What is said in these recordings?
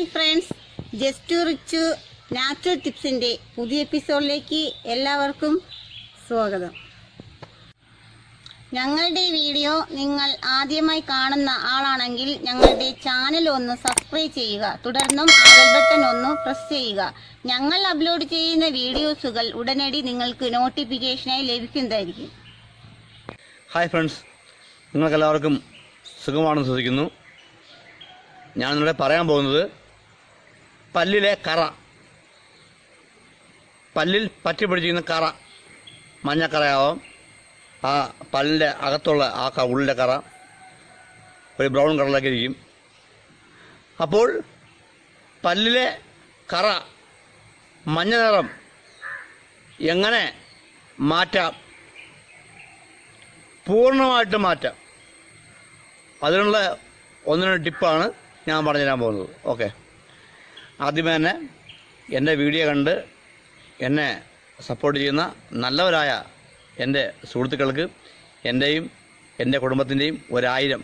Hi friends. Just rich natural ടിപ്സിന്റെ പുതിയ എപ്പിസോഡിലേക്ക് എല്ലാവർക്കും സ്വാഗതം. ഞങ്ങളുടെ വീഡിയോ നിങ്ങൾ ആദ്യമായി കാണുന്ന ആളാണെങ്കിൽ ഞങ്ങളുടെ ചാനൽ ഒന്ന് സബ്സ്ക്രൈബ് ചെയ്യുക. തുടർന്നും ആ ബട്ടൺ ഒന്ന് പ്രസ് ചെയ്യുക. ഞങ്ങൾ അപ്ലോഡ് ചെയ്യുന്ന വീഡിയോസുകൾ ഉടനടി നിങ്ങൾക്ക് നോട്ടിഫിക്കേഷനായി ലഭിക്കുന്നതായിരിക്കും. Hi friends. നിങ്ങൾക്കെല്ലാവർക്കും സുഖമാണെന്ന് ശ്രദ്ധിക്കുന്നു ഞാൻ പറയാൻ പോകുന്നത് പല്ലിലെ കറ. പല്ലിൽ പറ്റി പിടിച്ചിരിക്കുന്ന കറ. മഞ്ഞക്കറയാവാം ആ പല്ലിന്റെ അകത്തുള്ള ആ ഉള്ളിലെ കറ ഒരു ബ്രൗൺ കളറിലൊക്കെ ഇരിക്കും. അപ്പോൾ പല്ലിലെ കറ മഞ്ഞ നിറം എങ്ങനെ മാറ്റാം? പൂർണമായിട്ട് മാറ്റാം. അതിനുള്ള ഒന്നിനൊരു ടിപ്പാണ് ഞാൻ പറഞ്ഞു തരാൻ പോകുന്നത്. ഓക്കെ. ആദ്യമേ തന്നെ എന്റെ വീഡിയോ കണ്ട് എന്നെ സപ്പോർട്ട് ചെയ്യുന്ന നല്ലവരായ എന്റെ സുഹൃത്തുക്കൾക്ക് എന്റെയും എന്റെ കുടുംബത്തിന്റെയും ഒരായിരം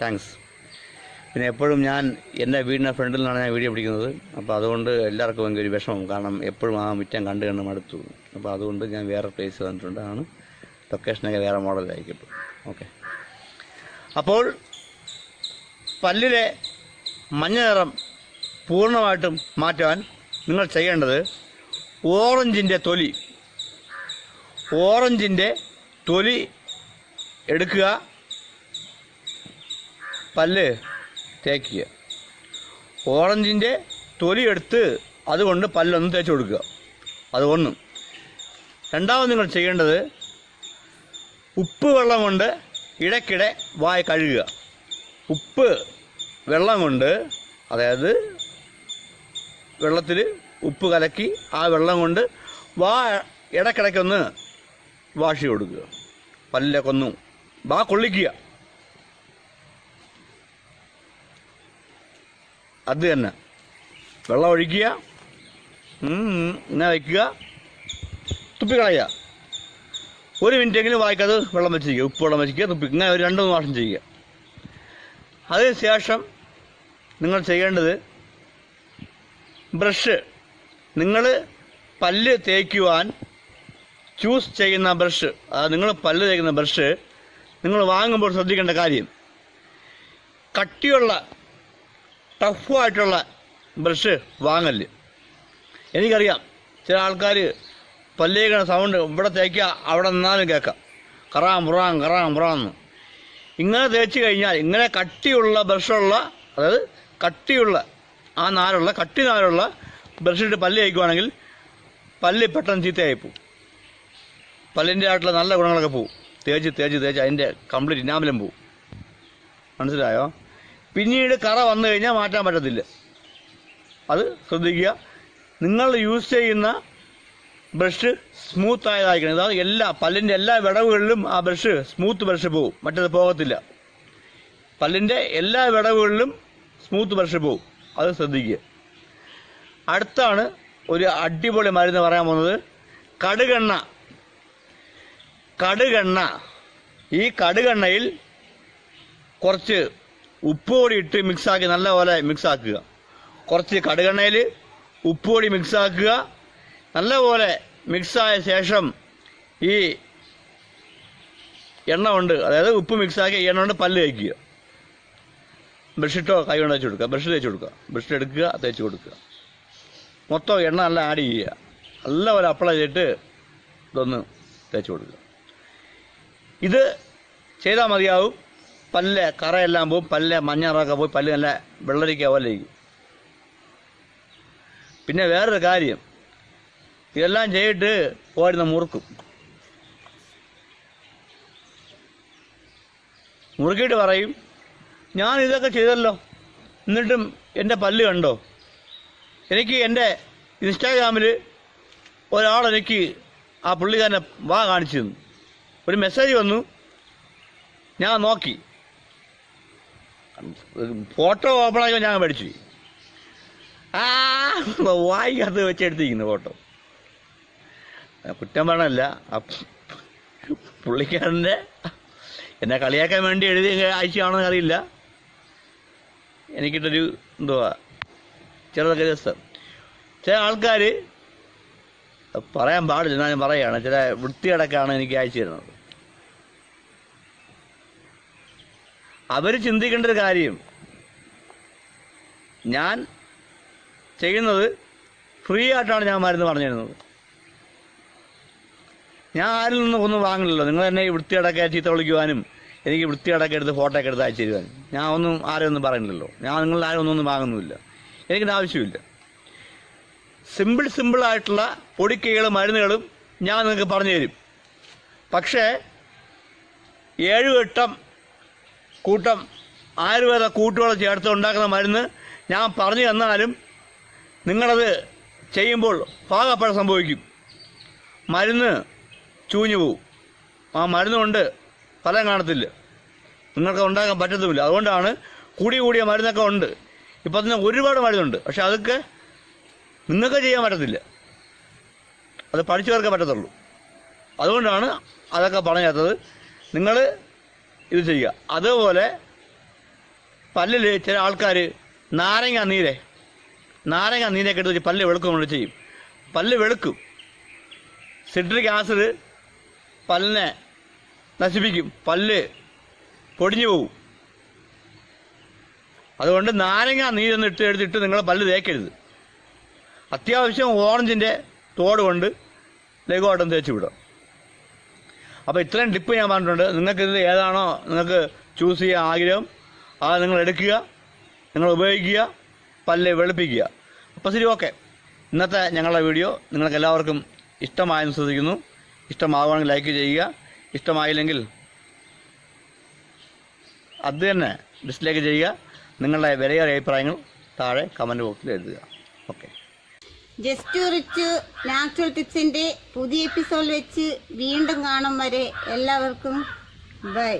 താങ്ക്സ് പിന്നെ എപ്പോഴും ഞാൻ എന്റെ വീടിന്റെ ഫ്രണ്ടിൽ നിന്നാണ് ഞാൻ വീഡിയോ പിടിക്കുന്നത്. അപ്പോൾ അതുകൊണ്ട് എല്ലാവർക്കും ഭയങ്കര ഒരു വിഷമം. കാരണം എപ്പോഴും ആ മുറ്റം കണ്ട് കണ്ട് മടുത്തു അപ്പോൾ അതുകൊണ്ട് ഞാൻ വേറെ പ്ലേസ് വന്നിട്ടുണ്ട്. ആണ് ലൊക്കേഷനൊക്കെ വേറെ മോഡലായിരിക്കും ഓക്കെ അപ്പോൾ പല്ലിലെ മഞ്ഞ നിറം പൂർണമായിട്ടും മാറ്റാൻ നിങ്ങൾ ചെയ്യേണ്ടത് ഓറഞ്ചിന്റെ തൊലി. ഓറഞ്ചിന്റെ തൊലി എടുക്കുക. പല്ല് തേക്കുക. ഓറഞ്ചിന്റെ തൊലി എടുത്ത് അതുകൊണ്ട് പല്ലൊന്ന് തേച്ച് കൊടുക്കുക. അത് ഒന്നും. രണ്ടാമത് നിങ്ങൾ ചെയ്യേണ്ടത് ഉപ്പ് വെള്ളം കൊണ്ട് ഇടയ്ക്കിടെ വായ കഴുകുക. ഉപ്പ് വെള്ളം കൊണ്ട് അതായത് വെള്ളത്തിൽ ഉപ്പ് കലക്കി ആ വെള്ളം കൊണ്ട് വാ ഇടക്കിടയ്ക്കൊന്ന് വാഷി കൊടുക്കുക പല്ലൊക്കെ കൊന്നു. വാ കൊള്ളിക്കുക. അത് തന്നെ. വെള്ളം ഒഴിക്കുക. ഇങ്ങനെ വയ്ക്കുക. തുപ്പിക്കളയുക. ഒരു മിനിറ്റെങ്കിലും വായിക്കത് വെള്ളം വെച്ചിരിക്കുക. ഉപ്പ് വെള്ളം വെച്ചിരിക്കുക തുപ്പി. ഇങ്ങനെ ഒരു രണ്ട് മൂന്ന് വാഷം ചെയ്യുക. അതിന് ശേഷം നിങ്ങൾ ചെയ്യേണ്ടത് ബ്രഷ്. നിങ്ങൾ പല്ല് തേക്കുവാൻ ചൂസ് ചെയ്യുന്ന ബ്രഷ്. നിങ്ങൾ പല്ല് തേക്കുന്ന ബ്രഷ്. നിങ്ങൾ വാങ്ങുമ്പോൾ ശ്രദ്ധിക്കേണ്ട കാര്യം. കട്ടിയുള്ള ടഫായിട്ടുള്ള ബ്രഷ് വാങ്ങൽ. എനിക്കറിയാം ചില ആൾക്കാർ പല്ലേക്കണ സൗണ്ട് ഇവിടെ തേക്കുക അവിടെ നിന്നാലും കേൾക്കാം കറാം പുറാം കറാം പുറാന്ന് ഇങ്ങനെ തേച്ച് കഴിഞ്ഞാൽ ഇങ്ങനെ കട്ടിയുള്ള ബ്രഷുള്ള അതായത് കട്ടിയുള്ള ആ നാരുള്ള കട്ടി നാരുള്ള ബ്രഷിട്ട് പല്ല് അയക്കുവാണെങ്കിൽ പല്ല് പെട്ടെന്ന് ചീത്തയായി പോവും. പല്ലിന്റെ ആയിട്ടുള്ള നല്ല ഗുണങ്ങളൊക്കെ പോവും. തേച്ച് തേച്ച് തേച്ച് അതിന്റെ കംപ്ലീറ്റ് ഇനാമലം പോവും. മനസ്സിലായോ? പിന്നീട് കറ വന്നു കഴിഞ്ഞാൽ മാറ്റാൻ പറ്റത്തില്ല. അത് ശ്രദ്ധിക്കുക. നിങ്ങൾ യൂസ് ചെയ്യുന്ന ബ്രഷ് സ്മൂത്ത് ആയതായിരിക്കണം. അതായത് എല്ലാ പല്ലിന്റെ എല്ലാ വിടവുകളിലും ആ ബ്രഷ് സ്മൂത്ത് ബ്രഷ് പോവും. മറ്റത് പോകത്തില്ല. പല്ലിന്റെ എല്ലാ വിടവുകളിലും സ്മൂത്ത് ബ്രഷ് പോകും അത് ശ്രദ്ധിക്കുക. അടുത്താണ് ഒരു അടിപൊളി മരുന്ന് പറയാൻ പോകുന്നത്. കടുകെണ്ണ. കടുകെണ്ണ. ഈ കടുകെണ്ണയിൽ കുറച്ച് ഉപ്പുപൊടി ഇട്ട് മിക്സാക്കി നല്ലപോലെ മിക്സാക്കുക. കുറച്ച് കടുകെണ്ണയിൽ ഉപ്പുപൊടി മിക്സാക്കുക. നല്ലപോലെ മിക്സായ ശേഷം ഈ എണ്ണ കൊണ്ട് അതായത് ഉപ്പ് മിക്സാക്കി എണ്ണ കൊണ്ട് പല്ല് തേക്കുക. ബ്രഷിട്ടോ കൈ കൊണ്ട് തേച്ച് കൊടുക്കുക. ബ്രഷ് തേച്ച് കൊടുക്കുക. ബ്രഷ് എടുക്കുക തേച്ച് കൊടുക്കുക. മൊത്തം എണ്ണ നല്ല ആഡ് ചെയ്യുക. നല്ല പോലെ അപ്ലൈ ചെയ്തിട്ട് ഇതൊന്ന് തേച്ച് കൊടുക്കുക. ഇത് ചെയ്താൽ മതിയാവും. പല്ല് കറയെല്ലാം പോവും. പല്ല് മഞ്ഞറൊക്കെ പോയി പല്ല് നല്ല വെള്ളരിക്ക പോലെ ഇരിക്കും. പിന്നെ വേറൊരു കാര്യം. ഇതെല്ലാം ചെയ്തിട്ട് പോരുന്ന മുറുക്കും. മുറുക്കിയിട്ട് പറയും ഞാൻ ഇതൊക്കെ ചെയ്തല്ലോ. എന്നിട്ടും എന്റെ പല്ല് കണ്ടോ? എനിക്ക് എന്റെ ഇൻസ്റ്റാഗ്രാമിൽ ഒരാളെനിക്ക് ആ പുള്ളിക്കാരനെ വാ കാണിച്ചു തന്നു. ഒരു മെസ്സേജ് വന്നു. ഞാൻ നോക്കി. ഫോട്ടോ ഓപ്പൺ ആക്കി ഞാൻ മേടിച്ചു. ആ വായിക്കകത്ത് വെച്ചെടുത്തിരിക്കുന്നു ഫോട്ടോ. കുറ്റം വേണമല്ല പുള്ളിക്കാരന്റെ എന്നെ കളിയാക്കാൻ വേണ്ടി എഴുതി അയച്ചാണെന്ന് അറിയില്ല. എനിക്കിട്ടൊരു എന്തുവാ? ചിലതൊക്കെ രസം ചില ആൾക്കാർ പറയാൻ പാടില്ല ഞാൻ പറയുകയാണ് ചില വൃത്തിയടക്കാണ് എനിക്ക് അയച്ചു തരുന്നത്. അവർ ചിന്തിക്കേണ്ട ഒരു കാര്യം. ഞാൻ ചെയ്യുന്നത് ഫ്രീ ആയിട്ടാണ് ഞാൻ മരുന്ന് പറഞ്ഞിരുന്നത്. ഞാൻ ആരിൽ നിന്നും ഒന്നും വാങ്ങില്ലല്ലോ നിങ്ങൾ എന്നെ വൃത്തിയടക്കാൻ ചീത്ത വിളിക്കുവാനും എനിക്ക് വൃത്തിയടക്ക എടുത്ത് ഫോട്ടോ ഒക്കെ എടുത്ത് അയച്ചു തരുവാൻ. ഞാൻ ഒന്നും ആരും ഒന്നും പറയുന്നില്ലല്ലോ. ഞാൻ നിങ്ങളുടെ ആരും ഒന്നും വാങ്ങുന്നുമില്ല. എനിക്കിത് ആവശ്യമില്ല. സിമ്പിൾ സിമ്പിൾ ആയിട്ടുള്ള പൊടിക്കൈകളും മരുന്നുകളും ഞാൻ നിങ്ങൾക്ക് പറഞ്ഞു തരും. പക്ഷേ ഏഴു എട്ടം കൂട്ടം ആയുർവേദ കൂട്ടുകൾ ചേർത്ത് ഉണ്ടാക്കുന്ന മരുന്ന് ഞാൻ പറഞ്ഞു തന്നാലും നിങ്ങളത് ചെയ്യുമ്പോൾ പാകപ്പഴം സംഭവിക്കും. മരുന്ന് ചൂഞ്ഞു പോവും ആ മരുന്ന് കൊണ്ട് ഫലം കാണത്തില്ല. നിങ്ങൾക്ക് ഉണ്ടാക്കാൻ പറ്റത്തുമില്ല. അതുകൊണ്ടാണ് കൂടി കൂടിയ മരുന്നൊക്കെ ഉണ്ട്. ഇപ്പം തന്നെ ഒരുപാട് മരുന്നുണ്ട്. പക്ഷെ അതൊക്കെ നിങ്ങൾക്ക് ചെയ്യാൻ പറ്റത്തില്ല. അത് പഠിച്ചവർക്ക് പറ്റത്തുള്ളൂ. അതുകൊണ്ടാണ് അതൊക്കെ പറഞ്ഞാത്തത്. നിങ്ങൾ ഇത് ചെയ്യുക. അതുപോലെ പല്ലിൽ ചില ആൾക്കാർ നാരങ്ങ നീരെ നാരങ്ങ നീരൊക്കെ എടുത്ത് വെച്ച് പല്ല് വെളുക്കും ചെയ്യും. പല്ല് വെളുക്കും. സിട്രിക് ആസിഡ് പല്ലിനെ നശിപ്പിക്കും. പല്ല് പൊടിഞ്ഞു പോകും അതുകൊണ്ട് നാരങ്ങ നീരൊന്ന് ഇട്ട് എടുത്തിട്ട് നിങ്ങൾ പല്ല് തേക്കരുത്. അത്യാവശ്യം ഓറഞ്ചിന്റെ തോട് കൊണ്ട് ലഘുവായിട്ടൊന്ന് തേച്ച് വിടാം. അപ്പോൾ ഇത്രയും ടിപ്പ് ഞാൻ പറഞ്ഞിട്ടുണ്ട്. നിങ്ങൾക്കിത് ഏതാണോ നിങ്ങൾക്ക് ചൂസ് ചെയ്യാൻ ആഗ്രഹം അത് നിങ്ങൾ എടുക്കുക നിങ്ങൾ ഉപയോഗിക്കുക പല്ല് വെളുപ്പിക്കുക. അപ്പോൾ ശരി ഓക്കെ. ഇന്നത്തെ ഞങ്ങളുടെ വീഡിയോ നിങ്ങൾക്ക് എല്ലാവർക്കും ഇഷ്ടമായെന്ന് ശ്രദ്ധിക്കുന്നു ഇഷ്ടമാവുകയാണെങ്കിൽ ലൈക്ക് ചെയ്യുക. ഇഷ്ടമായില്ലെങ്കിൽ അത് തന്നെ ഡിസ്ലൈക്ക് ചെയ്യുക. നിങ്ങളുടെ വിലയേറിയ അഭിപ്രായങ്ങൾ താഴെ കമന്റ് ബോക്സിൽ എഴുതുക. ഓക്കെ ജസ്റ്റ് റിച്ച് നാച്ചുറൽ ടിപ്സിന്റെ പുതിയ എപ്പിസോഡ് വെച്ച് വീണ്ടും കാണും വരെ എല്ലാവർക്കും ബൈ